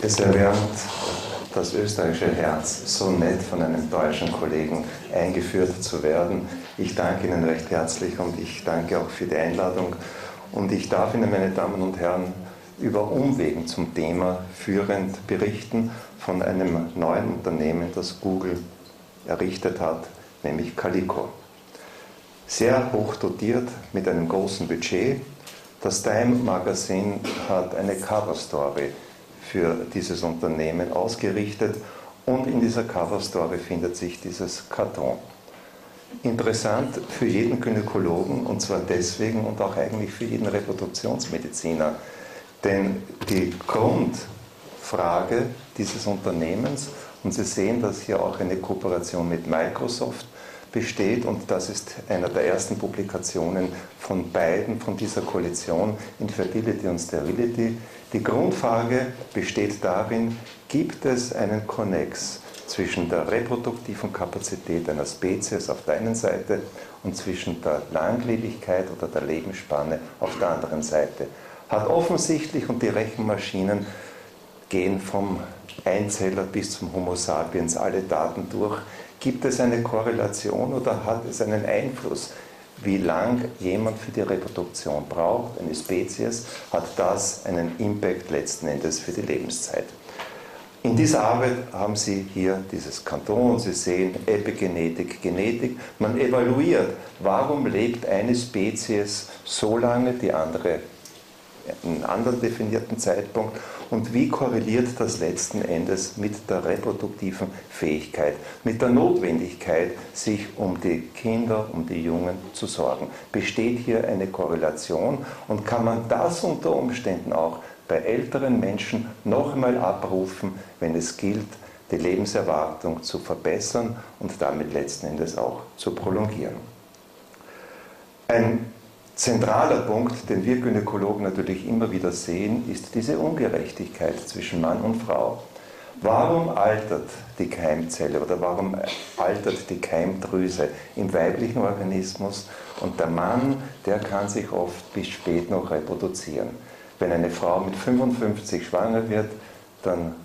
Es erwärmt das österreichische Herz, so nett von einem deutschen Kollegen eingeführt zu werden. Ich danke Ihnen recht herzlich und ich danke auch für die Einladung. Und ich darf Ihnen, meine Damen und Herren, über Umwegen zum Thema führend berichten von einem neuen Unternehmen, das Google errichtet hat, nämlich Calico. Sehr hoch dotiert mit einem großen Budget. Das Time Magazine hat eine Cover Story für dieses Unternehmen ausgerichtet und in dieser Cover Story findet sich dieses Karton. Interessant für jeden Gynäkologen und zwar deswegen und auch eigentlich für jeden Reproduktionsmediziner, denn die Grundfrage dieses Unternehmens, und Sie sehen, dass hier auch eine Kooperation mit Microsoft besteht und das ist einer der ersten Publikationen von beiden, von dieser Koalition Infertility und Sterility. Die Grundfrage besteht darin, gibt es einen Konnex zwischen der reproduktiven Kapazität einer Spezies auf der einen Seite und zwischen der Langlebigkeit oder der Lebensspanne auf der anderen Seite. Hat offensichtlich, und die Rechenmaschinen gehen vom Einzeller bis zum Homo sapiens alle Daten durch, Gibt es eine Korrelation oder hat es einen Einfluss? Wie lang jemand für die Reproduktion braucht, eine Spezies, hat das einen Impact letzten Endes für die Lebenszeit. In dieser Arbeit haben Sie hier dieses Kanton, Sie sehen Epigenetik, Genetik. Man evaluiert, warum lebt eine Spezies so lange, die andere einen anderen definierten Zeitpunkt und wie korreliert das letzten Endes mit der reproduktiven Fähigkeit, mit der Notwendigkeit, sich um die Kinder, um die Jungen zu sorgen. Besteht hier eine Korrelation und kann man das unter Umständen auch bei älteren Menschen noch einmal abrufen, wenn es gilt, die Lebenserwartung zu verbessern und damit letzten Endes auch zu prolongieren. Ein zentraler Punkt, den wir Gynäkologen natürlich immer wieder sehen, ist diese Ungerechtigkeit zwischen Mann und Frau. Warum altert die Keimzelle oder warum altert die Keimdrüse im weiblichen Organismus und der Mann, der kann sich oft bis spät noch reproduzieren. Wenn eine Frau mit 55 schwanger wird, dann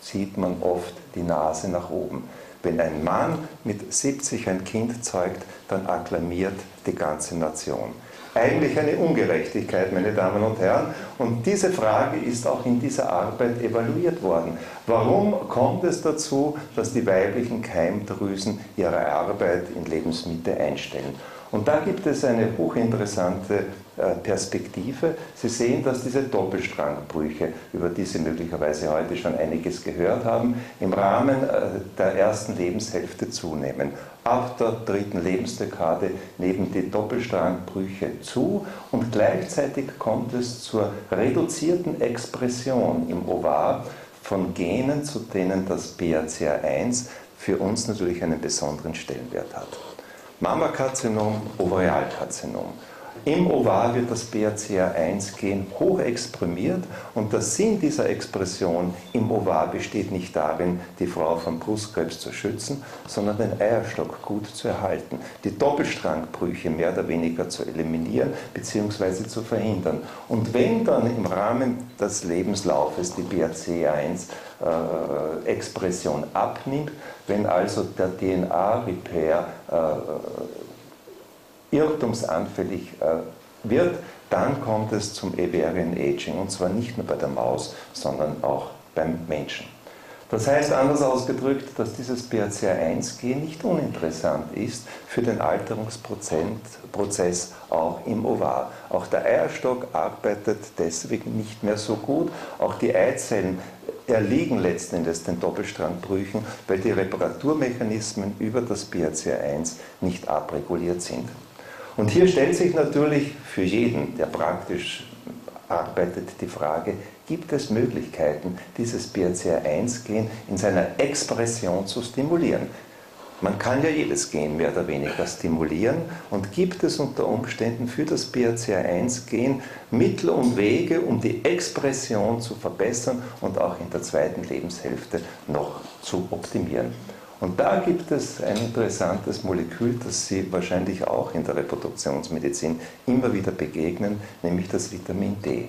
sieht man oft die Nase nach oben. Wenn ein Mann mit 70 ein Kind zeugt, dann akklamiert die ganze Nation. Eigentlich eine Ungerechtigkeit, meine Damen und Herren. Und diese Frage ist auch in dieser Arbeit evaluiert worden. Warum kommt es dazu, dass die weiblichen Keimdrüsen ihre Arbeit in Lebensmitte einstellen? Und da gibt es eine hochinteressante äh, Perspektive. Sie sehen, dass diese Doppelstrangbrüche, über die Sie möglicherweise heute schon einiges gehört haben, im Rahmen äh, der ersten Lebenshälfte zunehmen. Ab der dritten Lebensdekade nehmen die Doppelstrangbrüche zu und gleichzeitig kommt es zur reduzierten Expression im Ovar von Genen, zu denen das BRCA1 für uns natürlich einen besonderen Stellenwert hat. Mammakarzinom, Ovarialkarzinom. Im Ovar wird das BRCA1-Gen hochexprimiert und der Sinn dieser Expression im Ovar besteht nicht darin, die Frau vom Brustkrebs zu schützen, sondern den Eierstock gut zu erhalten, die Doppelstrangbrüche mehr oder weniger zu eliminieren bzw. zu verhindern. Und wenn dann im Rahmen des Lebenslaufes die BRCA1-Expression äh, abnimmt, wenn also der DNA-Repair äh, irrtumsanfällig äh, wird, dann kommt es zum Avarian Aging und zwar nicht nur bei der Maus, sondern auch beim Menschen. Das heißt anders ausgedrückt, dass dieses BRCA1-Gen nicht uninteressant ist für den Alterungsprozess auch im Ovar. Auch der Eierstock arbeitet deswegen nicht mehr so gut. Auch die Eizellen erliegen letzten Endes den Doppelstrangbrüchen, weil die Reparaturmechanismen über das BRCA1 nicht abreguliert sind. Und hier stellt sich natürlich für jeden, der praktisch arbeitet, die Frage, gibt es Möglichkeiten, dieses BRCA1-Gen in seiner Expression zu stimulieren? Man kann ja jedes Gen mehr oder weniger stimulieren und gibt es unter Umständen für das BRCA1-Gen Mittel und Wege, um die Expression zu verbessern und auch in der zweiten Lebenshälfte noch zu optimieren. Und da gibt es ein interessantes Molekül, das Sie wahrscheinlich auch in der Reproduktionsmedizin immer wieder begegnen, nämlich das Vitamin D.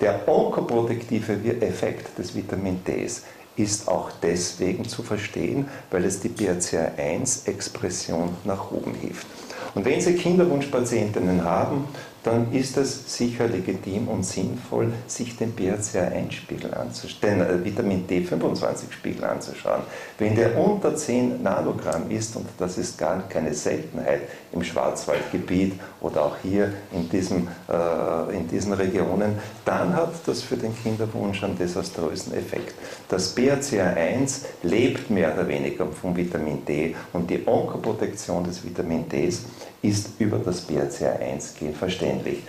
Der onkoprotektive Effekt des Vitamin Ds ist auch deswegen zu verstehen, weil es die BRCA1-Expression nach oben hilft. Und wenn Sie Kinderwunschpatientinnen haben, dann ist es sicher legitim und sinnvoll, sich den BRCA1-Spiegel anzuschauen, den äh, Vitamin D25-Spiegel anzuschauen. Wenn der unter 10 Nanogramm ist, und das ist gar keine Seltenheit im Schwarzwaldgebiet oder auch hier in, diesem, äh, in diesen Regionen, dann hat das für den Kinderwunsch einen desaströsen Effekt. Das BRCA1 lebt mehr oder weniger vom Vitamin D und die Onkoprotektion des Vitamin Ds ist über das BRCA1-Gen verständlich.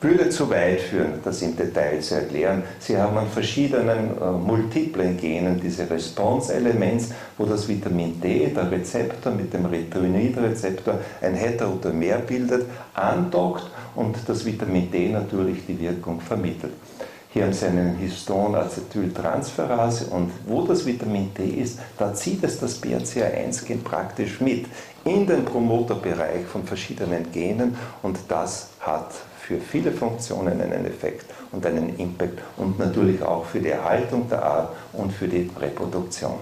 Würde zu weit führen, das im Detail zu erklären. Sie haben an verschiedenen äh, multiplen Genen diese Response-Elements, wo das Vitamin D, der Rezeptor mit dem Retinoid-Rezeptor, ein Heterotomer bildet, andockt und das Vitamin D natürlich die Wirkung vermittelt. Hier haben Sie einen Histon-Acetyltransferase und wo das Vitamin D ist, da zieht es das BRCA1-Gen praktisch mit in den Promoterbereich von verschiedenen Genen und das hat für viele Funktionen einen Effekt und einen Impact und natürlich auch für die Erhaltung der Art und für die Reproduktion.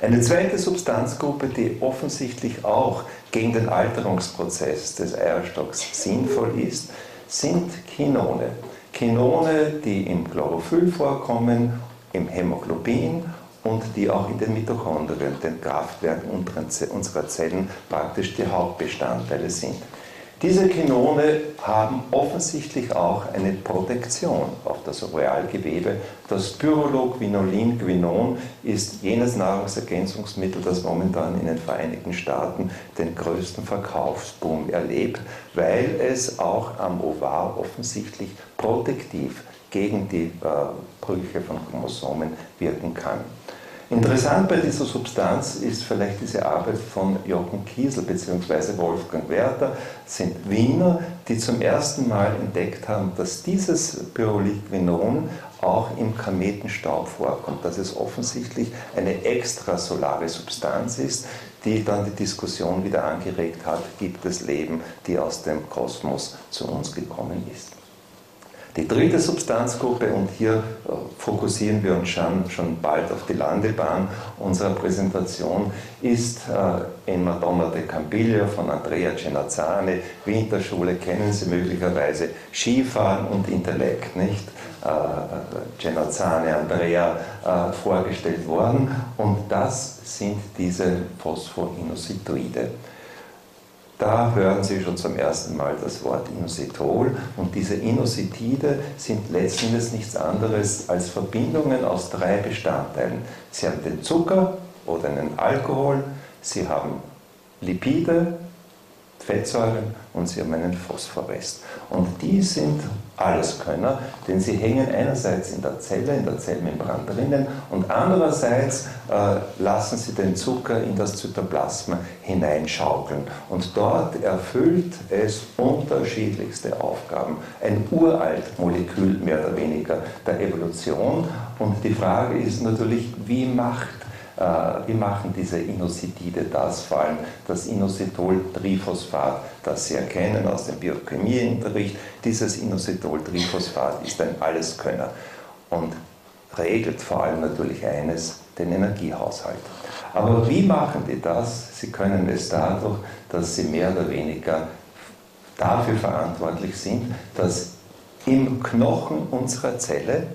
Eine zweite Substanzgruppe, die offensichtlich auch gegen den Alterungsprozess des Eierstocks sinnvoll ist, sind Kinone. Kinone, die im Chlorophyll vorkommen, im Hämoglobin und die auch in den Mitochondrien, den Kraftwerken unserer Zellen, praktisch die Hauptbestandteile sind. Diese Kinone haben offensichtlich auch eine Protektion auf das Realgewebe. Das Pyrrolog-Vinolin-Quinon ist jenes Nahrungsergänzungsmittel, das momentan in den Vereinigten Staaten den größten Verkaufsboom erlebt, weil es auch am Ovar offensichtlich protektiv gegen die äh, Brüche von Chromosomen wirken kann. Interessant bei dieser Substanz ist vielleicht diese Arbeit von Jochen Kiesel bzw. Wolfgang Werther, sind Wiener, die zum ersten Mal entdeckt haben, dass dieses Pyrroliquinon auch im Kametenstaub vorkommt, dass es offensichtlich eine extrasolare Substanz ist, die dann die Diskussion wieder angeregt hat, gibt es Leben, die aus dem Kosmos zu uns gekommen ist. Die dritte Substanzgruppe, und hier äh, fokussieren wir uns schon, schon bald auf die Landebahn unserer Präsentation, ist äh, in Madonna de Campiglio von Andrea Genazzane. Winterschule kennen Sie möglicherweise, Skifahren und Intellekt, nicht? Äh, Genazzane, Andrea äh, vorgestellt worden. Und das sind diese Phosphoinositoide. Da hören Sie schon zum ersten Mal das Wort Inositol und diese Inositide sind letztendlich nichts anderes als Verbindungen aus drei Bestandteilen. Sie haben den Zucker oder einen Alkohol, Sie haben Lipide, Fettsäuren und sie haben einen Phosphorrest. Und die sind Alleskönner, denn sie hängen einerseits in der Zelle, in der Zellmembran drinnen und andererseits äh, lassen sie den Zucker in das Zytoplasma hineinschaukeln. Und dort erfüllt es unterschiedlichste Aufgaben. Ein uralt Molekül mehr oder weniger der Evolution. Und die Frage ist natürlich, wie macht wie machen diese Inositide das, vor allem das Inositol-Triphosphat, das Sie erkennen aus dem Biochemieunterricht. Dieses Inositol-Triphosphat ist ein Alleskönner und regelt vor allem natürlich eines, den Energiehaushalt. Aber wie machen die das? Sie können es dadurch, dass sie mehr oder weniger dafür verantwortlich sind, dass im Knochen unserer Zelle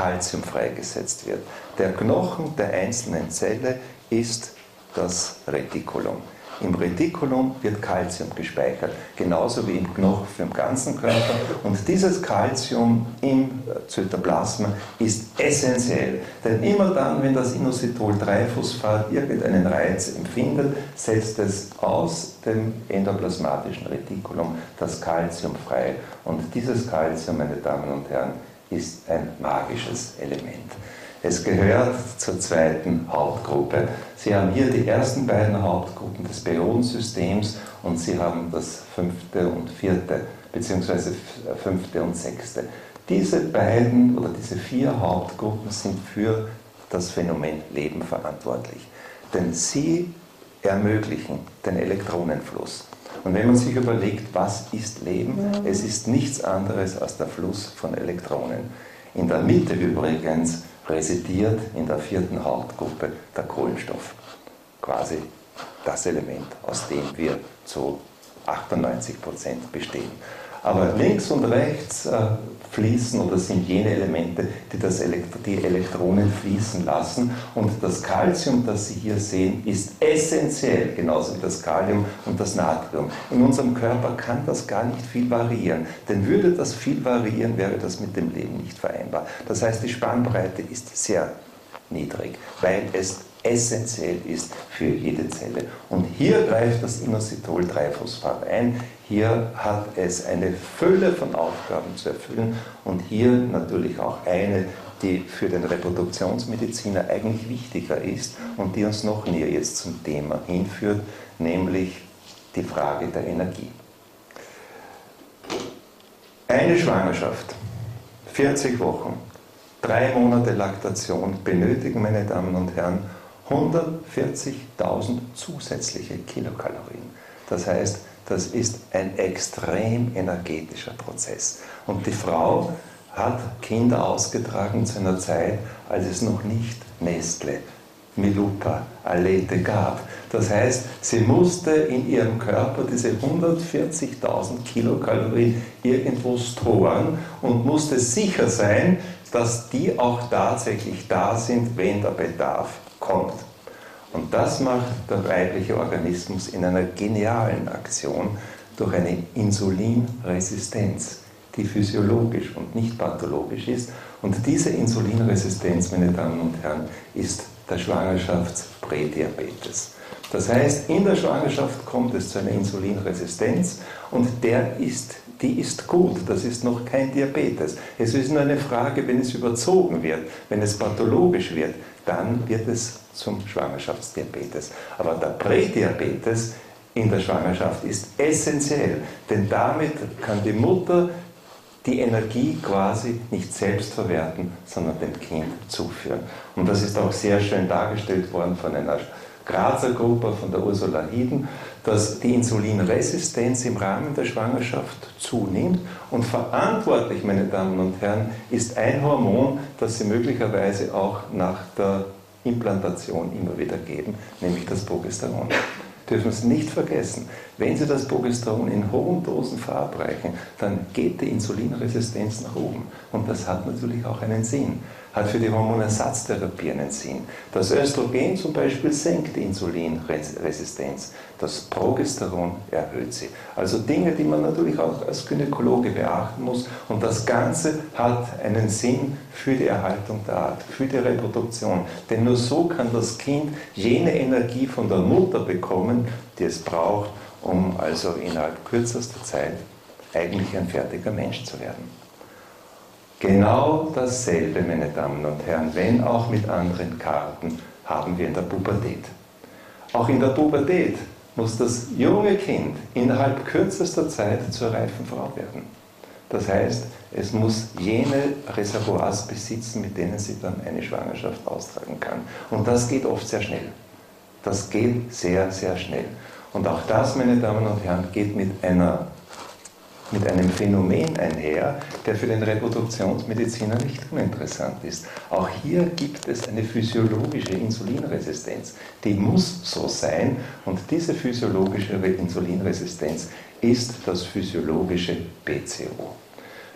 Kalzium freigesetzt wird. Der Knochen der einzelnen Zelle ist das Retikulum. Im Retikulum wird Kalzium gespeichert, genauso wie im Knochen für den ganzen Körper. Und dieses Kalzium im Zytoplasma ist essentiell. Denn immer dann, wenn das Inositol-3-Phosphat irgendeinen Reiz empfindet, setzt es aus dem endoplasmatischen Retikulum das Kalzium frei. Und dieses Kalzium, meine Damen und Herren, ist ein magisches Element. Es gehört zur zweiten Hauptgruppe. Sie haben hier die ersten beiden Hauptgruppen des Periodensystems und Sie haben das fünfte und vierte, beziehungsweise fünfte und sechste. Diese beiden oder diese vier Hauptgruppen sind für das Phänomen Leben verantwortlich. denn sie ermöglichen den Elektronenfluss. Und wenn man sich überlegt, was ist Leben, es ist nichts anderes als der Fluss von Elektronen. In der Mitte übrigens residiert in der vierten Hauptgruppe der Kohlenstoff. Quasi das Element, aus dem wir zu 98 Prozent bestehen. Aber links und rechts äh, fließen oder sind jene Elemente, die das Elektro die Elektronen fließen lassen. Und das Calcium, das Sie hier sehen, ist essentiell, genauso wie das Kalium und das Natrium. In unserem Körper kann das gar nicht viel variieren. Denn würde das viel variieren, wäre das mit dem Leben nicht vereinbar. Das heißt, die Spannbreite ist sehr niedrig, weil es essentiell ist für jede Zelle. Und hier greift das Inositol-3-Phosphat ein. Hier hat es eine Fülle von Aufgaben zu erfüllen und hier natürlich auch eine, die für den Reproduktionsmediziner eigentlich wichtiger ist und die uns noch näher jetzt zum Thema hinführt, nämlich die Frage der Energie. Eine Schwangerschaft, 40 Wochen, drei Monate Laktation benötigen, meine Damen und Herren, 140.000 zusätzliche Kilokalorien. Das heißt, das ist ein extrem energetischer Prozess. Und die Frau hat Kinder ausgetragen zu einer Zeit, als es noch nicht Nestle, Milupa, Alete gab. Das heißt, sie musste in ihrem Körper diese 140.000 Kilokalorien irgendwo storen und musste sicher sein, dass die auch tatsächlich da sind, wenn der Bedarf kommt. Und das macht der weibliche Organismus in einer genialen Aktion durch eine Insulinresistenz, die physiologisch und nicht pathologisch ist. Und diese Insulinresistenz, meine Damen und Herren, ist der Schwangerschaftsprädiabetes. Das heißt, in der Schwangerschaft kommt es zu einer Insulinresistenz und der ist, die ist gut, das ist noch kein Diabetes. Es ist nur eine Frage, wenn es überzogen wird, wenn es pathologisch wird, dann wird es zum Schwangerschaftsdiabetes. Aber der Prädiabetes in der Schwangerschaft ist essentiell, denn damit kann die Mutter die Energie quasi nicht selbst verwerten, sondern dem Kind zuführen. Und das ist auch sehr schön dargestellt worden von einer Grazer Gruppe, von der Ursula Hieden, dass die Insulinresistenz im Rahmen der Schwangerschaft zunimmt. Und verantwortlich, meine Damen und Herren, ist ein Hormon, das Sie möglicherweise auch nach der Implantation immer wieder geben, nämlich das Progesteron. Dürfen Sie nicht vergessen, wenn Sie das Progesteron in hohen Dosen verabreichen, dann geht die Insulinresistenz nach oben. Und das hat natürlich auch einen Sinn hat für die Hormonersatztherapie einen Sinn. Das Östrogen zum Beispiel senkt die Insulinresistenz, das Progesteron erhöht sie. Also Dinge, die man natürlich auch als Gynäkologe beachten muss. Und das Ganze hat einen Sinn für die Erhaltung der Art, für die Reproduktion. Denn nur so kann das Kind jene Energie von der Mutter bekommen, die es braucht, um also innerhalb kürzester Zeit eigentlich ein fertiger Mensch zu werden. Genau dasselbe, meine Damen und Herren, wenn auch mit anderen Karten, haben wir in der Pubertät. Auch in der Pubertät muss das junge Kind innerhalb kürzester Zeit zur reifen Frau werden. Das heißt, es muss jene Reservoirs besitzen, mit denen sie dann eine Schwangerschaft austragen kann. Und das geht oft sehr schnell. Das geht sehr, sehr schnell. Und auch das, meine Damen und Herren, geht mit einer mit einem Phänomen einher, der für den Reproduktionsmediziner nicht uninteressant ist. Auch hier gibt es eine physiologische Insulinresistenz. Die muss so sein und diese physiologische Insulinresistenz ist das physiologische PCO.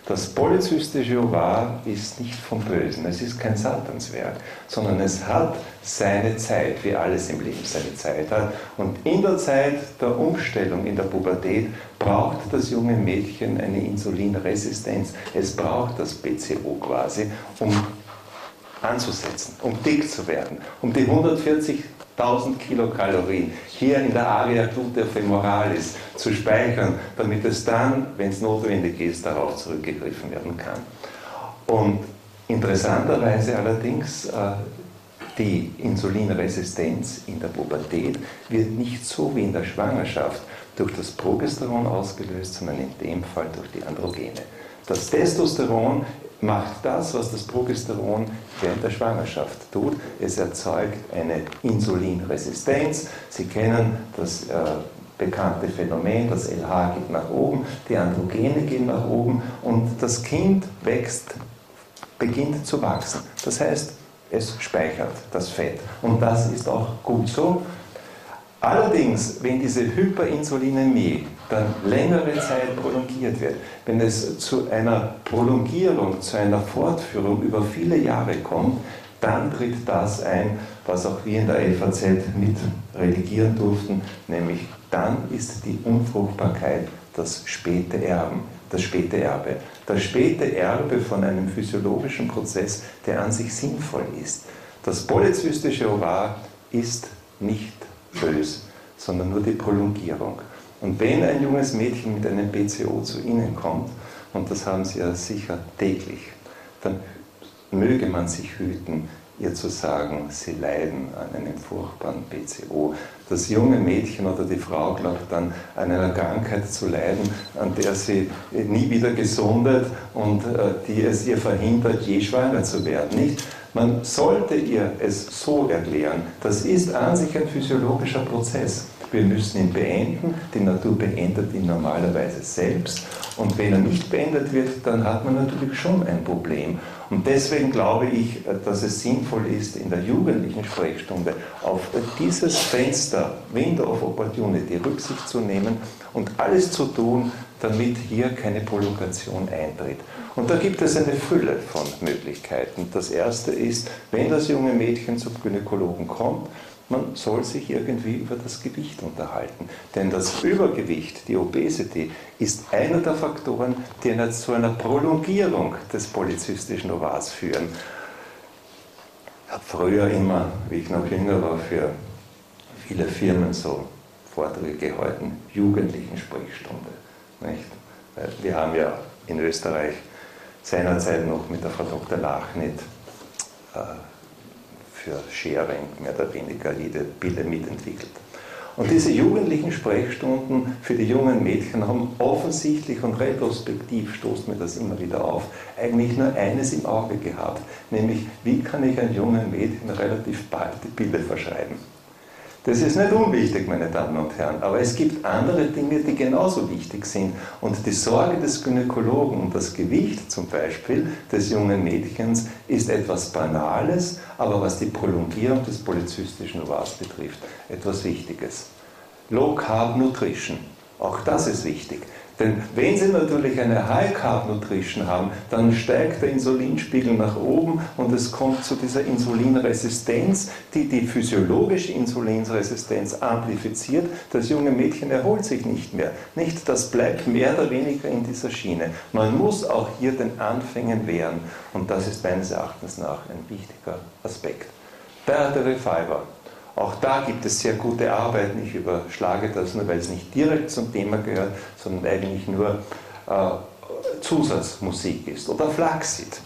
Das polyzystische Ovar ist nicht vom Bösen, es ist kein Satanswerk, sondern es hat seine Zeit, wie alles im Leben seine Zeit hat. Und in der Zeit der Umstellung, in der Pubertät, braucht das junge Mädchen eine Insulinresistenz. Es braucht das PCO quasi, um anzusetzen, um dick zu werden, um die 140 1000 Kilokalorien hier in der Area glute femoralis zu speichern, damit es dann, wenn es notwendig ist, darauf zurückgegriffen werden kann. Und interessanterweise allerdings, äh, die Insulinresistenz in der Pubertät wird nicht so wie in der Schwangerschaft durch das Progesteron ausgelöst, sondern in dem Fall durch die Androgene. Das Testosteron macht das, was das Progesteron während der Schwangerschaft tut. Es erzeugt eine Insulinresistenz. Sie kennen das äh, bekannte Phänomen, das LH geht nach oben, die Androgene gehen nach oben und das Kind wächst, beginnt zu wachsen. Das heißt, es speichert das Fett. Und das ist auch gut so. Allerdings, wenn diese Hyperinsulinämie dann längere Zeit prolongiert wird, wenn es zu einer Prolongierung, zu einer Fortführung über viele Jahre kommt, dann tritt das ein, was auch wir in der LVZ mit redigieren durften, nämlich dann ist die Unfruchtbarkeit das späte Erben, das späte Erbe. Das späte Erbe von einem physiologischen Prozess, der an sich sinnvoll ist. Das polyzystische Ovar ist nicht bös, sondern nur die Prolongierung. Und wenn ein junges Mädchen mit einem PCO zu Ihnen kommt, und das haben Sie ja sicher täglich, dann möge man sich hüten, ihr zu sagen, sie leiden an einem furchtbaren PCO. Das junge Mädchen oder die Frau glaubt dann an einer Krankheit zu leiden, an der sie nie wieder gesundet und äh, die es ihr verhindert, je schwanger zu werden. Nicht? Man sollte ihr es so erklären, das ist an sich ein physiologischer Prozess. Wir müssen ihn beenden. Die Natur beendet ihn normalerweise selbst. Und wenn er nicht beendet wird, dann hat man natürlich schon ein Problem. Und deswegen glaube ich, dass es sinnvoll ist, in der jugendlichen Sprechstunde auf dieses Fenster, Window of Opportunity, Rücksicht zu nehmen und alles zu tun, damit hier keine Prolongation eintritt. Und da gibt es eine Fülle von Möglichkeiten. Das erste ist, wenn das junge Mädchen zum Gynäkologen kommt, man soll sich irgendwie über das Gewicht unterhalten. Denn das Übergewicht, die Obesity, ist einer der Faktoren, die zu einer Prolongierung des polyzystischen Ovars führen. Ich habe früher immer, wie ich noch jünger war, für viele Firmen so Vorträge gehalten, jugendlichen Sprechstunde. Nicht? Wir haben ja in Österreich seinerzeit noch mit der Frau Dr. Lachnit äh, für Sharing mehr oder weniger jede Pille mitentwickelt. Und diese jugendlichen Sprechstunden für die jungen Mädchen haben offensichtlich und retrospektiv, stoßt mir das immer wieder auf, eigentlich nur eines im Auge gehabt, nämlich wie kann ich einem jungen Mädchen relativ bald die Pille verschreiben. Das ist nicht unwichtig, meine Damen und Herren, aber es gibt andere Dinge, die genauso wichtig sind. Und die Sorge des Gynäkologen um das Gewicht zum Beispiel des jungen Mädchens ist etwas Banales, aber was die Prolongierung des polyzystischen Ovars betrifft, etwas Wichtiges. Low Carb Nutrition, auch das ist wichtig. Denn wenn Sie natürlich eine High Carb Nutrition haben, dann steigt der Insulinspiegel nach oben und es kommt zu dieser Insulinresistenz, die die physiologische Insulinresistenz amplifiziert. Das junge Mädchen erholt sich nicht mehr. Nicht, das bleibt mehr oder weniger in dieser Schiene. Man muss auch hier den Anfängen wehren und das ist meines Erachtens nach ein wichtiger Aspekt. Dietary Fiber. Auch da gibt es sehr gute Arbeiten. Ich überschlage das nur, weil es nicht direkt zum Thema gehört, sondern eigentlich nur äh, Zusatzmusik ist. Oder Flaxseed.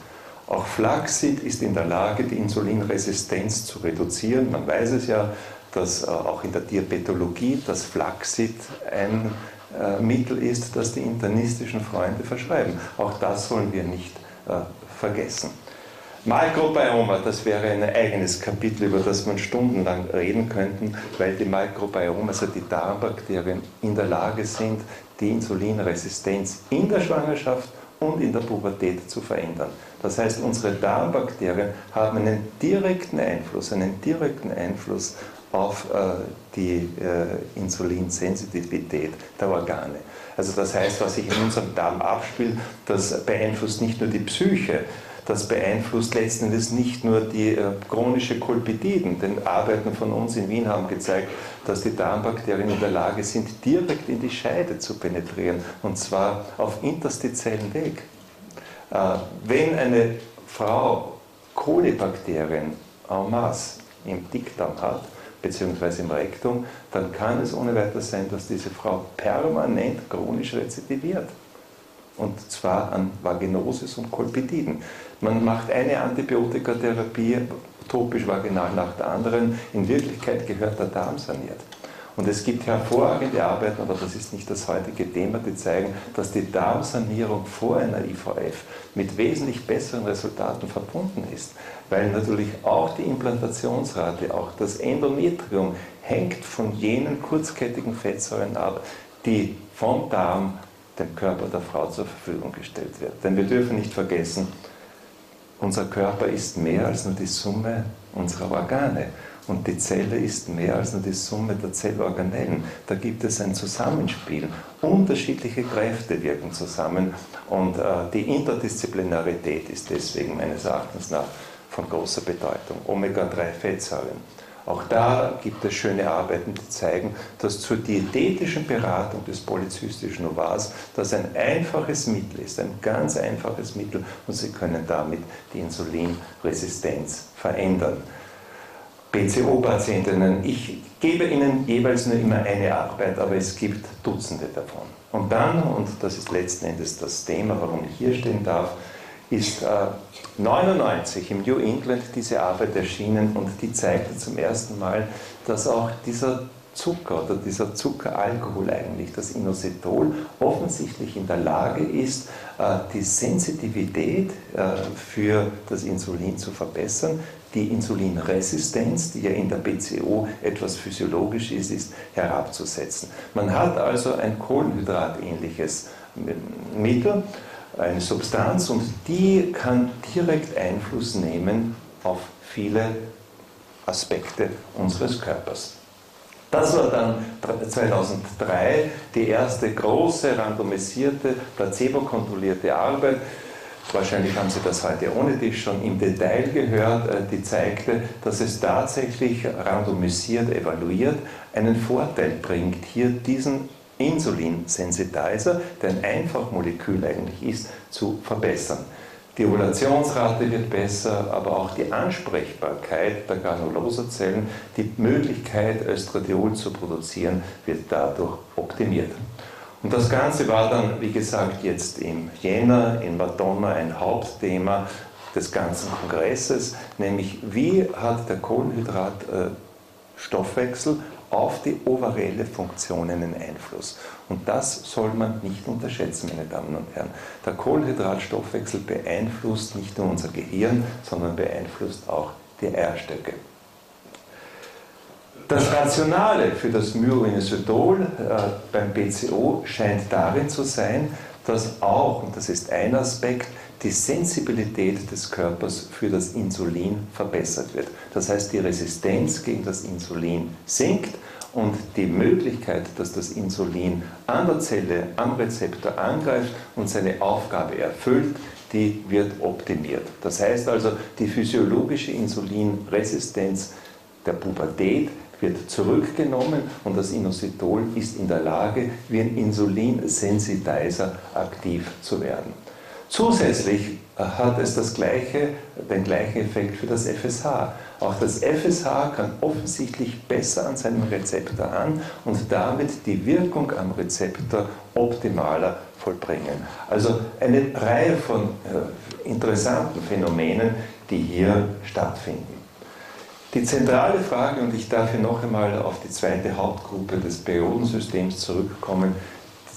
Auch Flaxseed ist in der Lage, die Insulinresistenz zu reduzieren. Man weiß es ja, dass äh, auch in der Diabetologie das Flaxseed ein äh, Mittel ist, das die internistischen Freunde verschreiben. Auch das sollen wir nicht äh, vergessen. Mikrobiome, das wäre ein eigenes Kapitel, über das man stundenlang reden könnte, weil die Mikrobiome, also die Darmbakterien, in der Lage sind, die Insulinresistenz in der Schwangerschaft und in der Pubertät zu verändern. Das heißt, unsere Darmbakterien haben einen direkten Einfluss, einen direkten Einfluss auf äh, die äh, Insulinsensitivität der Organe. Also das heißt, was sich in unserem Darm abspielt, das beeinflusst nicht nur die Psyche, das beeinflusst letzten Endes nicht nur die äh, chronische Kolpitiden, denn Arbeiten von uns in Wien haben gezeigt, dass die Darmbakterien in der Lage sind, direkt in die Scheide zu penetrieren, und zwar auf interstitiellen Weg. Äh, wenn eine Frau Kolibakterien en masse im Dickdarm hat, beziehungsweise im Rektum, dann kann es ohne weiteres sein, dass diese Frau permanent chronisch rezidiviert. Und zwar an Vaginosis und Kolpitiden. Man macht eine Antibiotikatherapie topisch vaginal nach der anderen. In Wirklichkeit gehört der Darm saniert. Und es gibt hervorragende Arbeiten, aber das ist nicht das heutige Thema, die zeigen, dass die Darmsanierung vor einer IVF mit wesentlich besseren Resultaten verbunden ist, weil natürlich auch die Implantationsrate, auch das Endometrium hängt von jenen kurzkettigen Fettsäuren ab, die vom Darm dem Körper der Frau zur Verfügung gestellt werden. Denn wir dürfen nicht vergessen, unser Körper ist mehr als nur die Summe unserer Organe. Und die Zelle ist mehr als nur die Summe der Zellorganellen. Da gibt es ein Zusammenspiel. Unterschiedliche Kräfte wirken zusammen und äh, die Interdisziplinarität ist deswegen meines Erachtens nach von großer Bedeutung. Omega-3-Fettsäuren. Auch da gibt es schöne Arbeiten, die zeigen, dass zur diätetischen Beratung des polyzystischen Ovars das ein einfaches Mittel ist, ein ganz einfaches Mittel und Sie können damit die Insulinresistenz verändern. PCO-Patientinnen, ich gebe Ihnen jeweils nur immer eine Arbeit, aber es gibt Dutzende davon. Und dann, und das ist letzten Endes das Thema, warum ich hier stehen darf, ist äh, 99 im New England diese Arbeit erschienen und die zeigte zum ersten Mal, dass auch dieser Zucker oder dieser Zuckeralkohol eigentlich, das Inositol, offensichtlich in der Lage ist, äh, die Sensitivität äh, für das Insulin zu verbessern, die Insulinresistenz, die ja in der BCO etwas physiologisch ist, ist herabzusetzen. Man hat also ein Kohlenhydratähnliches Mittel, eine Substanz und die kann direkt Einfluss nehmen auf viele Aspekte unseres Körpers. Das war dann 2003 die erste große randomisierte, placebo-kontrollierte Arbeit wahrscheinlich haben Sie das heute ohne dich schon im Detail gehört, äh, die zeigte, dass es tatsächlich randomisiert evaluiert einen Vorteil bringt, hier diesen Insulinsensitizer, der ein Einfachmolekül eigentlich ist, zu verbessern. Die Ovulationsrate wird besser, aber auch die Ansprechbarkeit der Granulosazellen, die Möglichkeit, Östradiol zu produzieren, wird dadurch optimiert. Und das Ganze war dann, wie gesagt, jetzt im Jänner in Madonna ein Hauptthema des ganzen Kongresses, nämlich wie hat der Kohlenhydratstoffwechsel auf die ovarelle Funktion einen Einfluss. Und das soll man nicht unterschätzen, meine Damen und Herren. Der Kohlenhydratstoffwechsel beeinflusst nicht nur unser Gehirn, sondern beeinflusst auch die Eierstöcke. Das Rationale für das Myoinositol äh, beim BCO scheint darin zu sein, dass auch, und das ist ein Aspekt, die Sensibilität des Körpers für das Insulin verbessert wird. Das heißt, die Resistenz gegen das Insulin sinkt und die Möglichkeit, dass das Insulin an der Zelle, am Rezeptor angreift und seine Aufgabe erfüllt, die wird optimiert. Das heißt also, die physiologische Insulinresistenz der Pubertät wird zurückgenommen und das Inositol ist in der Lage, wie ein Insulinsensitizer aktiv zu werden. Zusätzlich äh, hat es das gleiche, den gleichen Effekt für das FSH. Auch das FSH kann offensichtlich besser an seinem Rezeptor an und damit die Wirkung am Rezeptor optimaler vollbringen. Also eine Reihe von äh, interessanten Phänomenen, die hier stattfinden. Die zentrale Frage, und ich darf hier noch einmal auf die zweite Hauptgruppe des Periodensystems zurückkommen,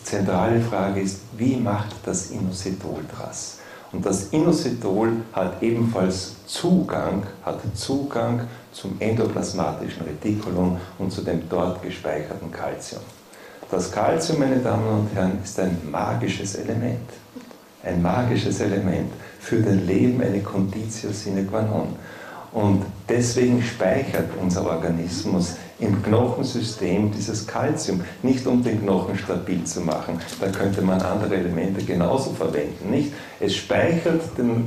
zentrale Frage ist, wie macht das Inositol das? Und das Inositol hat ebenfalls Zugang, hat Zugang zum endoplasmatischen Retikulum und zu dem dort gespeicherten Kalzium. Das Kalzium, meine Damen und Herren, ist ein magisches Element. Ein magisches Element für dein Leben, eine Conditio sine qua non. Und deswegen speichert unser Organismus im Knochensystem dieses Kalzium, nicht um den Knochen stabil zu machen. Da könnte man andere Elemente genauso verwenden, nicht? Es speichert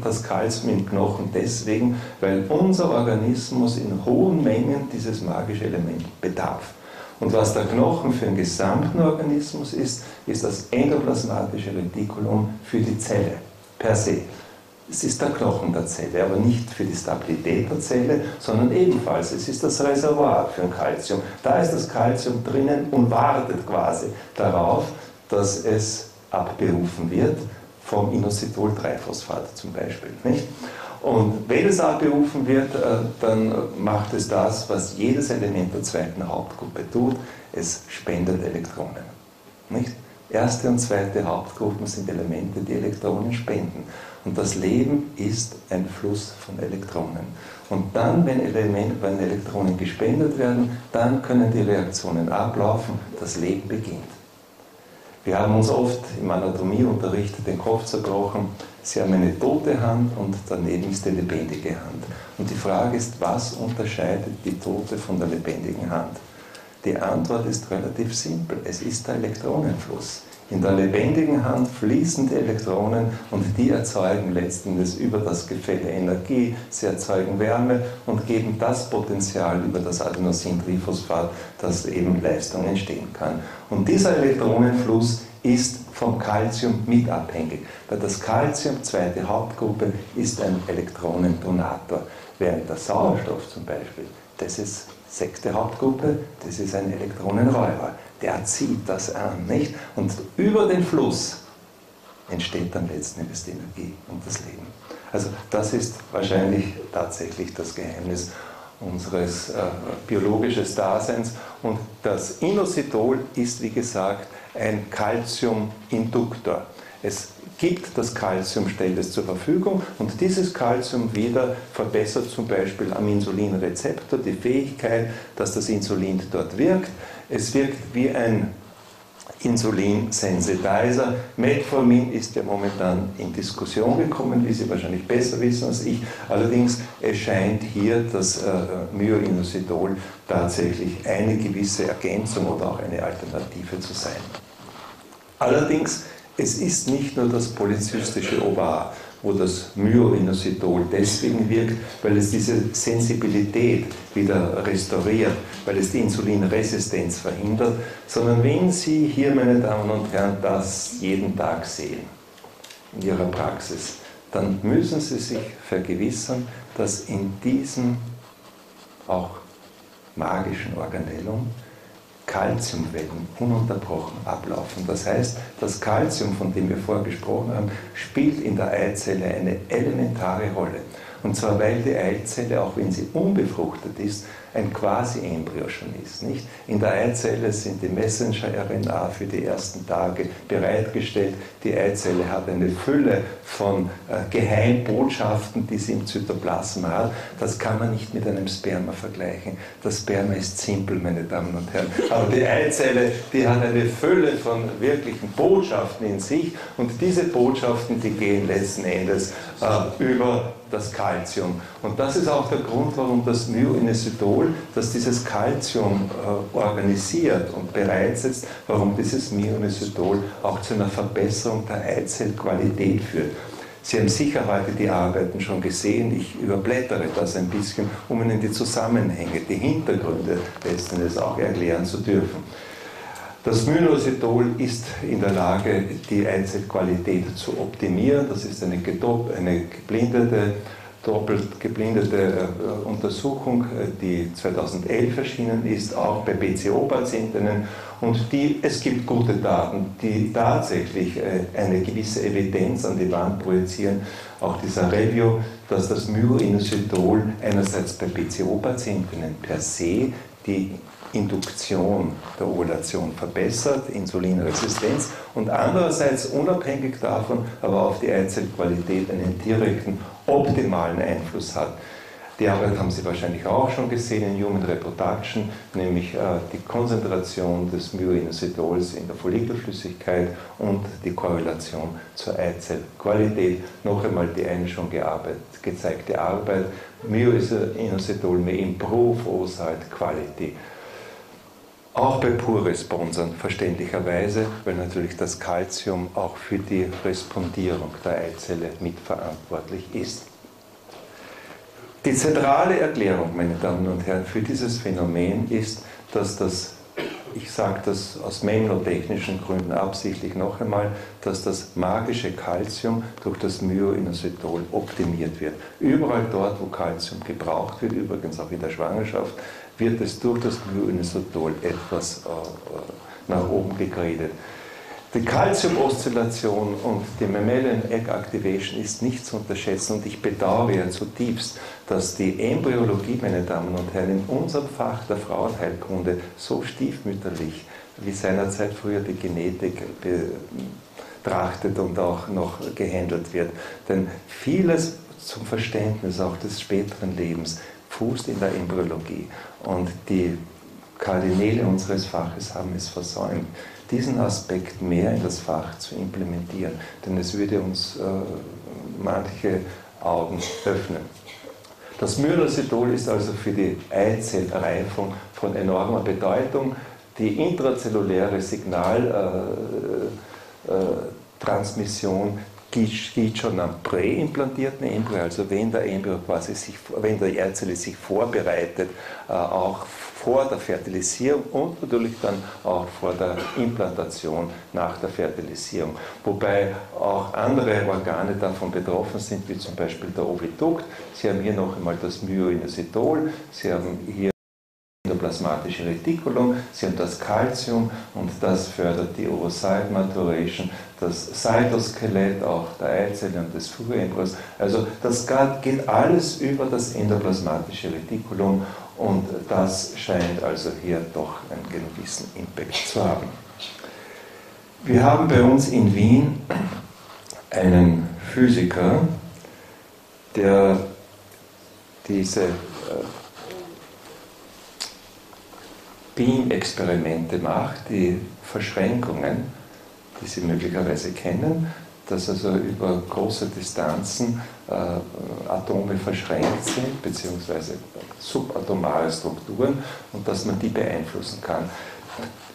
das Kalzium im Knochen deswegen, weil unser Organismus in hohen Mengen dieses magische Element bedarf. Und was der Knochen für den gesamten Organismus ist, ist das endoplasmatische Retikulum für die Zelle per se. Es ist der Knochen der Zelle, aber nicht für die Stabilität der Zelle, sondern ebenfalls, es ist das Reservoir für ein Kalzium. Da ist das Kalzium drinnen und wartet quasi darauf, dass es abberufen wird vom Inositol-3-Phosphat zum Beispiel. Nicht? Und wenn es abberufen wird, äh, dann macht es das, was jedes Element der zweiten Hauptgruppe tut. Es spendet Elektronen. Nicht? Erste und zweite Hauptgruppen sind Elemente, die Elektronen spenden. Und das Leben ist ein Fluss von Elektronen. Und dann, wenn, Element, wenn Elektronen gespendet werden, dann können die Reaktionen ablaufen, das Leben beginnt. Wir haben uns oft im Anatomieunterricht den Kopf zerbrochen. Sie haben eine tote Hand und daneben ist die lebendige Hand. Und die Frage ist, was unterscheidet die tote von der lebendigen Hand? Die Antwort ist relativ simpel. Es ist der Elektronenfluss. In der lebendigen Hand fließen die Elektronen und die erzeugen letztendlich über das Gefälle Energie, sie erzeugen Wärme und geben das Potenzial über das Adenosintriphosphat, dass eben Leistung entstehen kann. Und dieser Elektronenfluss ist vom Calcium mit abhängig, weil das Calcium, zweite Hauptgruppe, ist ein Elektronendonator, während der Sauerstoff zum Beispiel, das ist sechste Hauptgruppe, das ist ein Elektronenräuber der zieht das an, nicht? Und über den Fluss entsteht dann letzten Endes die Energie und das Leben. Also das ist wahrscheinlich tatsächlich das Geheimnis unseres äh, biologischen Daseins. Und das Inositol ist, wie gesagt, ein Calciuminduktor. Es gibt das Calcium, stellt es zur Verfügung und dieses Calcium wieder verbessert zum Beispiel am Insulinrezeptor die Fähigkeit, dass das Insulin dort wirkt. Es wirkt wie ein Insulinsensitizer. Metformin ist ja momentan in Diskussion gekommen, wie Sie wahrscheinlich besser wissen als ich. Allerdings erscheint hier das äh, Myoinositol tatsächlich eine gewisse Ergänzung oder auch eine Alternative zu sein. Allerdings, es ist nicht nur das polyzystische Ovar wo das Myoinositol deswegen wirkt, weil es diese Sensibilität wieder restauriert, weil es die Insulinresistenz verhindert, sondern wenn Sie hier, meine Damen und Herren, das jeden Tag sehen in Ihrer Praxis, dann müssen Sie sich vergewissern, dass in diesem auch magischen Organellum Kalziumwellen ununterbrochen ablaufen. Das heißt, das Kalzium, von dem wir vorher gesprochen haben, spielt in der Eizelle eine elementare Rolle. Und zwar, weil die Eizelle, auch wenn sie unbefruchtet ist, ein Quasi-Embryo schon ist. Nicht? In der Eizelle sind die Messenger-RNA für die ersten Tage bereitgestellt. Die Eizelle hat eine Fülle von äh, Geheimbotschaften, die sie im Zytoplasma hat. Das kann man nicht mit einem Sperma vergleichen. Das Sperma ist simpel, meine Damen und Herren. Aber die Eizelle, die hat eine Fülle von wirklichen Botschaften in sich und diese Botschaften, die gehen letzten Endes äh, über das Kalzium. Und das ist auch der Grund, warum das Myoinositol, das dieses Kalzium äh, organisiert und bereitsetzt, warum dieses Myoinositol auch zu einer Verbesserung der Eizellqualität führt. Sie haben sicher heute die Arbeiten schon gesehen. Ich überblättere das ein bisschen, um Ihnen die Zusammenhänge, die Hintergründe letzten auch erklären zu dürfen. Das Myoinositol ist in der Lage, die Einzelqualität zu optimieren. Das ist eine, eine geblindete, doppelt geblindete äh, Untersuchung, äh, die 2011 erschienen ist, auch bei BCO-Patientinnen. Und die, es gibt gute Daten, die tatsächlich äh, eine gewisse Evidenz an die Wand projizieren. Auch dieser Review, dass das Myoinositol einerseits bei BCO-Patientinnen per se die Induktion der Ovulation verbessert, Insulinresistenz und andererseits unabhängig davon aber auf die Eizellqualität einen direkten optimalen Einfluss hat. Die Arbeit haben Sie wahrscheinlich auch schon gesehen in Human Reproduction, nämlich äh, die Konzentration des Myoinositols in der Follikelflüssigkeit und die Korrelation zur Eizellqualität. Noch einmal die eine schon gezeigte Arbeit, Myoinositol may improve oocyte quality. Auch bei Pur-Responsern verständlicherweise, weil natürlich das Kalzium auch für die Respondierung der Eizelle mitverantwortlich ist. Die zentrale Erklärung, meine Damen und Herren, für dieses Phänomen ist, dass das, ich sage das aus memnotechnischen Gründen absichtlich noch einmal, dass das magische Kalzium durch das Myoinositol optimiert wird. Überall dort, wo Kalzium gebraucht wird, übrigens auch in der Schwangerschaft, wird es durch das Myoinositol etwas äh, nach oben gegradet. Die Calcium-Oszillation und die Mammalian Egg Activation ist nicht zu unterschätzen und ich bedauere zutiefst, dass die Embryologie, meine Damen und Herren, in unserem Fach der Frauenheilkunde so stiefmütterlich wie seinerzeit früher die Genetik betrachtet und auch noch gehandelt wird. Denn vieles zum Verständnis auch des späteren Lebens fußt in der Embryologie und die Kardinäle unseres Faches haben es versäumt diesen Aspekt mehr in das Fach zu implementieren, denn es würde uns äh, manche Augen öffnen. Das Myrnositol ist also für die Eizellreifung von enormer Bedeutung. Die intrazelluläre Signaltransmission äh, äh, geht schon am präimplantierten Embryo, also wenn der Embryo quasi sich, wenn die Eizelle sich vorbereitet, äh, auch vor der Fertilisierung und natürlich dann auch vor der Implantation nach der Fertilisierung. Wobei auch andere Organe davon betroffen sind, wie zum Beispiel der Ovidukt. Sie haben hier noch einmal das Myoinositol, Sie haben hier endoplasmatische Reticulum, Sie haben das Calcium und das fördert die Oocyte Maturation, das Cytoskelett auch der Eizelle und des Frühembryos. Also das geht alles über das endoplasmatische Reticulum und das scheint also hier doch einen gewissen Impact zu haben. Wir haben bei uns in Wien einen Physiker, der diese äh, Beam-Experimente macht, die Verschränkungen, die Sie möglicherweise kennen, dass also über große Distanzen äh, Atome verschränkt sind, beziehungsweise subatomare Strukturen und dass man die beeinflussen kann.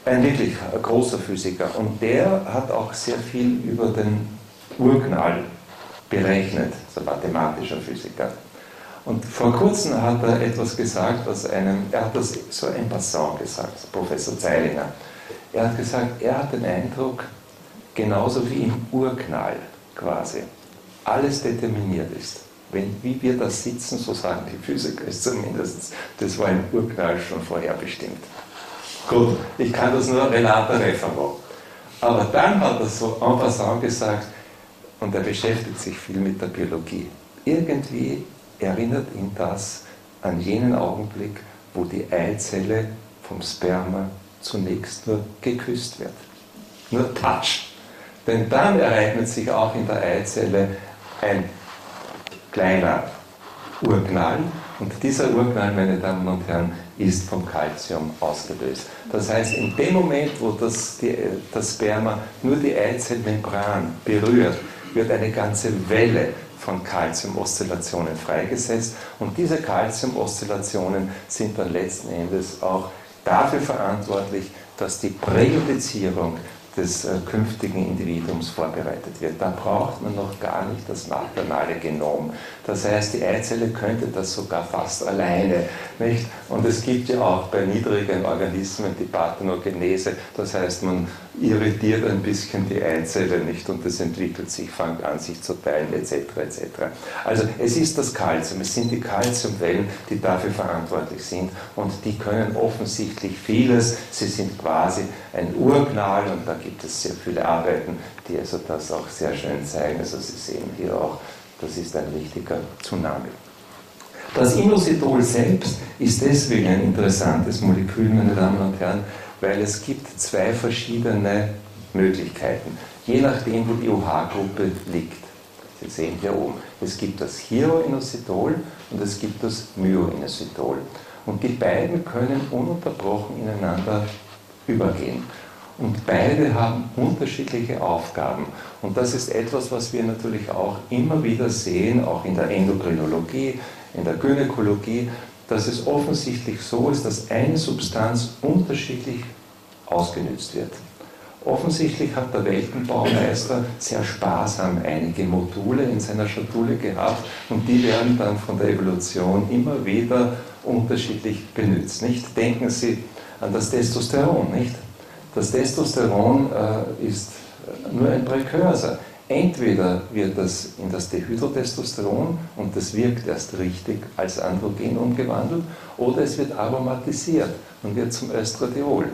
Ein wirklich großer Physiker und der hat auch sehr viel über den Urknall berechnet, so mathematischer Physiker. Und vor kurzem hat er etwas gesagt, was einem, er hat das so en passant gesagt, Professor Zeilinger. Er hat gesagt, er hat den Eindruck, genauso wie im Urknall quasi, alles determiniert ist. Wenn, wie wir da sitzen, so sagen die Physiker es zumindest, das war im Urknall schon vorherbestimmt. Gut, ich kann das nur relata refervo. Aber dann hat er so en passant gesagt, und er beschäftigt sich viel mit der Biologie. Irgendwie erinnert ihn das an jenen Augenblick, wo die Eizelle vom Sperma zunächst nur geküsst wird. Nur Touch. Denn dann ereignet sich auch in der Eizelle ein kleiner Urknall und dieser Urknall, meine Damen und Herren, ist vom Kalzium ausgelöst. Das heißt, in dem Moment, wo das, die, das Sperma nur die Eizellmembran berührt, wird eine ganze Welle von Calcium-Oszillationen freigesetzt und diese Calcium-Oszillationen sind dann letzten Endes auch dafür verantwortlich, dass die Präjudizierung des äh, künftigen Individuums vorbereitet wird. Da braucht man noch gar nicht das maternale Genom. Das heißt, die Eizelle könnte das sogar fast alleine. Nicht? Und es gibt ja auch bei niedrigen Organismen die Parthenogenese, das heißt, man irritiert ein bisschen die Eizelle nicht und es entwickelt sich, fängt an sich zu teilen etc. etc. Also es ist das Kalzium, es sind die Kalziumwellen, die dafür verantwortlich sind und die können offensichtlich vieles, sie sind quasi ein Urknall und da gibt es sehr viele Arbeiten, die also das auch sehr schön zeigen. Also Sie sehen hier auch, das ist ein richtiger Tsunami. Das Inositol selbst ist deswegen ein interessantes Molekül, meine Damen und Herren, weil es gibt zwei verschiedene Möglichkeiten, je nachdem, wo die OH-Gruppe liegt. Sie sehen hier oben, es gibt das Hieroinositol und es gibt das Myoinositol. Und die beiden können ununterbrochen ineinander übergehen. Und beide haben unterschiedliche Aufgaben. Und das ist etwas, was wir natürlich auch immer wieder sehen, auch in der Endokrinologie, in der Gynäkologie, dass es offensichtlich so ist, dass eine Substanz unterschiedlich ausgenützt wird. Offensichtlich hat der Weltenbaumeister sehr sparsam einige Module in seiner Schatulle gehabt und die werden dann von der Evolution immer wieder unterschiedlich benutzt. Nicht? Denken Sie an das Testosteron, nicht? Das Testosteron äh, ist nur ein Präkursor. Entweder wird das in das Dehydrotestosteron und das wirkt erst richtig als Androgen umgewandelt, oder es wird aromatisiert und wird zum Östradiol.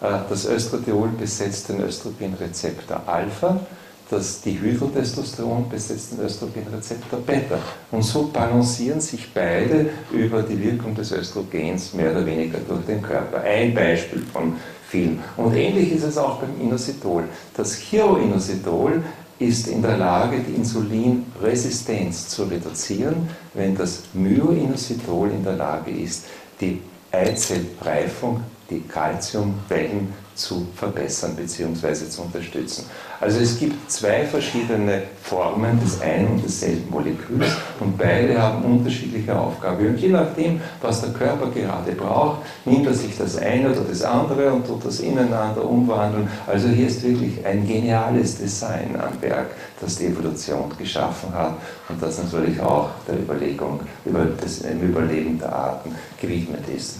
Äh, das Östradiol besetzt den Östrogenrezeptor Alpha, das Dihydrotestosteron besetzt den Östrogenrezeptor Beta. Und so balancieren sich beide über die Wirkung des Östrogens mehr oder weniger durch den Körper. Ein Beispiel von vielen. Und ähnlich ist es auch beim Inositol. Das Chiroinositol ist in der Lage, die Insulinresistenz zu reduzieren, wenn das Myoinositol in der Lage ist, die Eizellreifung, die Calciumwellen zu verbessern bzw. zu unterstützen. Also es gibt zwei verschiedene Formen des einen und desselben Moleküls und beide haben unterschiedliche Aufgaben. Und je nachdem, was der Körper gerade braucht, nimmt er sich das eine oder das andere und tut das ineinander umwandeln. Also hier ist wirklich ein geniales Design am Werk, das die Evolution geschaffen hat und das natürlich auch der Überlegung über das Überleben der Arten gewidmet ist.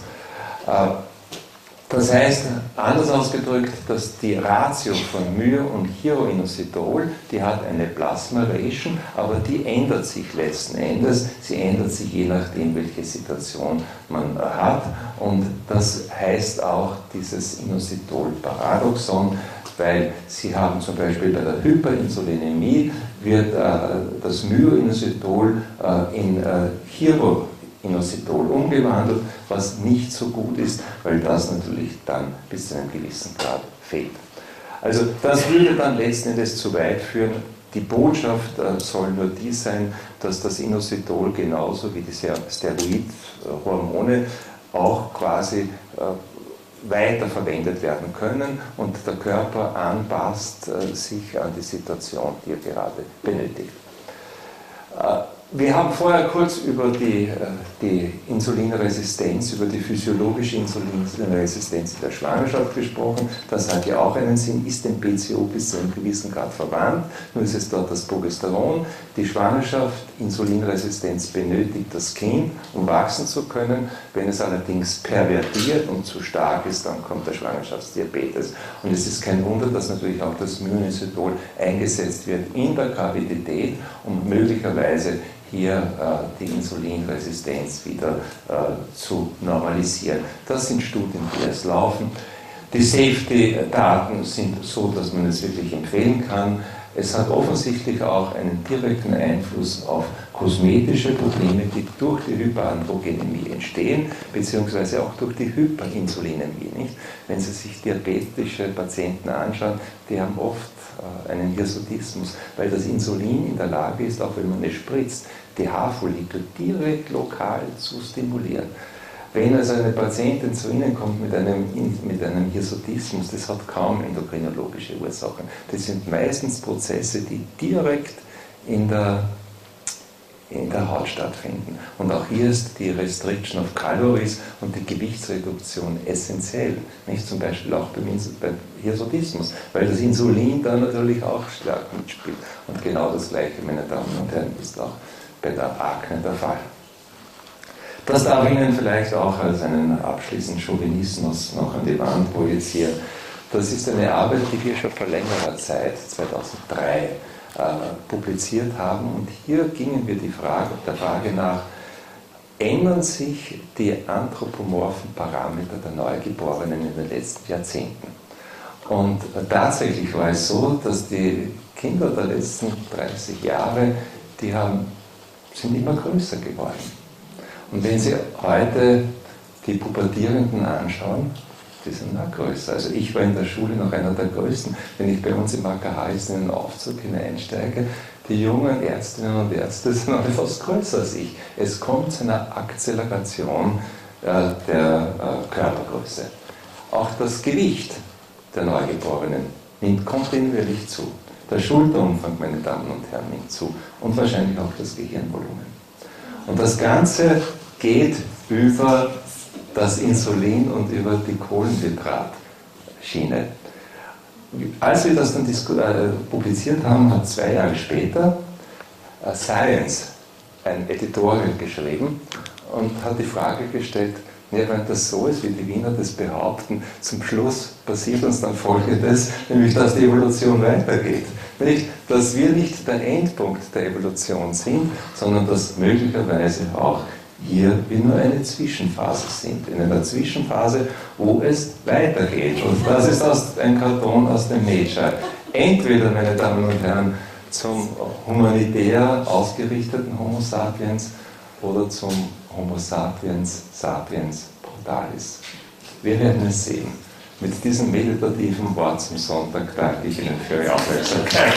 Äh, das heißt, anders ausgedrückt, dass die Ratio von Myr und Chiroinositol, die hat eine Plasma Ration, aber die ändert sich letzten Endes. Sie ändert sich je nachdem, welche Situation man hat. Und das heißt auch dieses Inositol-Paradoxon, weil Sie haben zum Beispiel bei der Hyperinsulinämie wird äh, das Myoinositol äh, in äh, Inositol umgewandelt, was nicht so gut ist, weil das natürlich dann bis zu einem gewissen Grad fehlt. Also das würde dann letzten Endes zu weit führen. Die Botschaft äh, soll nur die sein, dass das Inositol genauso wie die Steroidhormone auch quasi äh, weiter verwendet werden können und der Körper anpasst äh, sich an die Situation, die er gerade benötigt. Wir haben vorher kurz über die, äh, die Insulinresistenz, über die physiologische Insulinresistenz in der Schwangerschaft gesprochen. Das hat ja auch einen Sinn, ist dem PCO bis zu einem gewissen Grad verwandt. Nur ist es dort das Progesteron. Die Schwangerschaft, Insulinresistenz benötigt das Kind, um wachsen zu können. Wenn es allerdings pervertiert und zu stark ist, dann kommt der Schwangerschaftsdiabetes. Und es ist kein Wunder, dass natürlich auch das Myonisitol eingesetzt wird in der Gravidität und möglicherweise hier äh, die Insulinresistenz wieder äh, zu normalisieren. Das sind Studien, die jetzt laufen. Die Safety-Daten sind so, dass man es wirklich empfehlen kann. Es hat offensichtlich auch einen direkten Einfluss auf kosmetische Probleme, die durch die Hyperandrogenemie entstehen, beziehungsweise auch durch die Hyperinsulinämie. Nicht? Wenn Sie sich diabetische Patienten anschauen, die haben oft einen Hirsutismus, weil das Insulin in der Lage ist, auch wenn man es spritzt, die Haarfollikel direkt lokal zu stimulieren. Wenn also eine Patientin zu Ihnen kommt mit einem, mit einem Hirsutismus, das hat kaum endokrinologische Ursachen. Das sind meistens Prozesse, die direkt in der in der Haut stattfinden. Und auch hier ist die Restriction of Calories und die Gewichtsreduktion essentiell. Nicht zum Beispiel auch beim, Hirsutismus, weil das Insulin da natürlich auch stark mitspielt. Und genau das Gleiche, meine Damen und Herren, ist auch bei der Akne der Fall. Das darf Ihnen vielleicht auch als einen abschließenden Chauvinismus noch an die Wand projizieren. Das ist eine Arbeit, die wir schon vor längerer Zeit, 2003, äh, publiziert haben. Und hier gingen wir die Frage, der Frage nach, ändern sich die anthropomorphen Parameter der Neugeborenen in den letzten Jahrzehnten? Und tatsächlich war es so, dass die Kinder der letzten 30 Jahre, die haben, sind immer größer geworden. Und wenn Sie heute die Pubertierenden anschauen, die sind noch größer. Also ich war in der Schule noch einer der größten. Wenn ich bei uns im AKH in einen Aufzug hineinsteige, die jungen Ärztinnen und Ärzte sind noch etwas größer als ich. Es kommt zu einer Akzeleration äh, der äh, Körpergröße. Auch das Gewicht der Neugeborenen nimmt kontinuierlich zu. Der Schulterumfang, meine Damen und Herren, nimmt zu. Und wahrscheinlich auch das Gehirnvolumen. Und das Ganze geht über das Insulin und über die Kohlenhydratschiene. Als wir das dann äh, publiziert haben, hat zwei Jahre später äh, Science ein Editorial geschrieben und hat die Frage gestellt, ja, wenn das so ist, wie die Wiener das behaupten, zum Schluss passiert uns dann Folgendes, nämlich dass die Evolution weitergeht. Nicht, dass wir nicht der Endpunkt der Evolution sind, sondern dass möglicherweise auch hier wir nur eine Zwischenphase sind. In einer Zwischenphase, wo es weitergeht. Und das ist aus, ein Karton aus dem Major. Entweder, meine Damen und Herren, zum humanitär ausgerichteten Homo sapiens oder zum Homo sapiens sapiens brutalis. Wir werden es sehen. Mit diesem meditativen Wort zum Sonntag danke ich Ihnen für Ihre Aufmerksamkeit.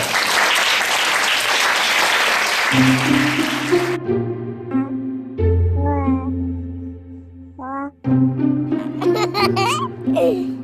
Hey.